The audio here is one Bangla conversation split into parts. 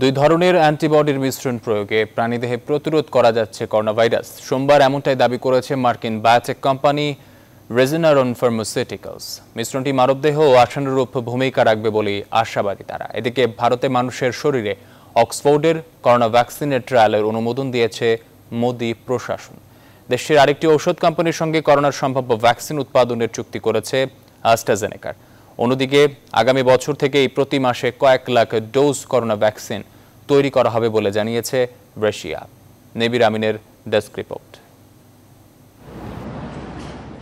দুই ধরনের অ্যান্টিবডির মিশ্রণ প্রয়োগে প্রাণীদেহে প্রতিরোধ করা যাচ্ছে করোনা ভাইরাস সোমবার এমনটাই দাবি করেছে মার্কিন বায়োটেক কোম্পানি রেজিনারন ফার্মাসিউটিক্যালস। মিশ্রণটি মানবদেহ ও আশানুরূপ ভূমিকা রাখবে বলেই আশাবাদী তারা। এদিকে ভারতে মানুষের শরীরে অক্সফোর্ডের করোনা ভ্যাকসিনের ট্রায়ালের অনুমোদন দিয়েছে মোদি প্রশাসন। দেশের আরেকটি ঔষধ কোম্পানির সঙ্গে করোনার সম্ভাব্য ভ্যাকসিন উৎপাদনের চুক্তি করেছে অ্যাস্ট্রাজেনেকার অন্যদিকে, আগামী বছর থেকেই প্রতি মাসে কয়েক লাখ ডোজ করোনা ভ্যাকসিন তৈরি করা হবে বলে জানিয়েছে রাশিয়া। নেবির আমিনের ডেস্ক রিপোর্ট।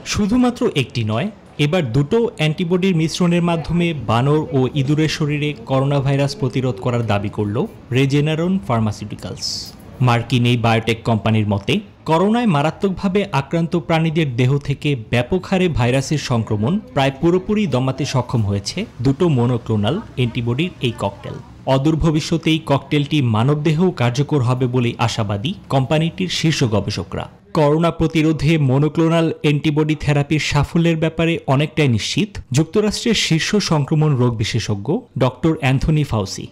শুধুমাত্র একটি নয়, এবার দুটো অ্যান্টিবডির মিশ্রণের মাধ্যমে বানর ও ইঁদুরের শরীরে করোনা ভাইরাস প্রতিরোধ করার দাবি করল রেজেনারন ফার্মাসিউটিক্যালস। মার্কিন এই বায়োটেক কোম্পানির মতে, করোনায় মারাত্মকভাবে আক্রান্ত প্রাণীদের দেহ থেকে ব্যাপক হারে ভাইরাসের সংক্রমণ প্রায় পুরোপুরি দমাতে সক্ষম হয়েছে দুটো মোনোক্লোনাল অ্যান্টিবডির এই ককটেল। অদূর ভবিষ্যতে এই ককটেলটি মানবদেহেও কার্যকর হবে বলে আশাবাদী কোম্পানিটির শীর্ষ গবেষকরা। করোনা প্রতিরোধে মনোক্লোনাল অ্যান্টিবডি থেরাপির সাফল্যের ব্যাপারে অনেকটাই নিশ্চিত। যুক্তরাষ্ট্রের শীর্ষ সংক্রমণ রোগ বিশেষজ্ঞ ডক্টর অ্যান্থনি ফাউসি।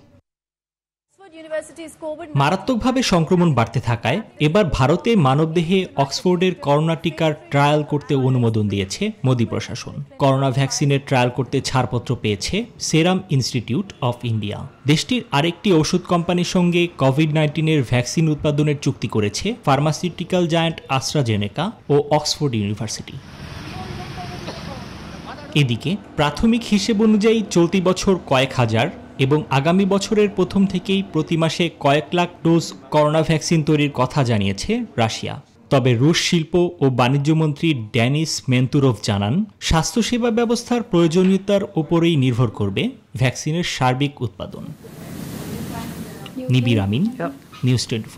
মারাত্মকভাবে সংক্রমণ বাড়তে থাকায় এবার ভারতে মানবদেহে অক্সফোর্ডের করোনা টিকার ট্রায়াল করতে অনুমোদন দিয়েছে মোদী প্রশাসন। করোনা ভ্যাকসিনের ট্রায়াল করতে ছাড়পত্র পেয়েছে সেরাম ইনস্টিটিউট অফ ইন্ডিয়া। দেশটির আরেকটি ওষুধ কোম্পানির সঙ্গে কোভিড নাইন্টিনের ভ্যাকসিন উৎপাদনের চুক্তি করেছে ফার্মাসিউটিক্যাল জায়ান্ট আস্ট্রাজেনেকা ও অক্সফোর্ড ইউনিভার্সিটি। এদিকে প্রাথমিক হিসেব অনুযায়ী চলতি বছর কয়েক হাজার এবং আগামী বছরের প্রথম থেকেই প্রতি মাসে কয়েক লাখ ডোজ করোনা ভ্যাকসিন তৈরির কথা জানিয়েছে রাশিয়া। তবে রুশ শিল্প ও বাণিজ্যমন্ত্রী ড্যানিস মেন্তুরভ জানান স্বাস্থ্যসেবা ব্যবস্থার প্রয়োজনীয়তার ওপরেই নির্ভর করবে ভ্যাকসিনের সার্বিক উৎপাদন। Nibir Amin News twenty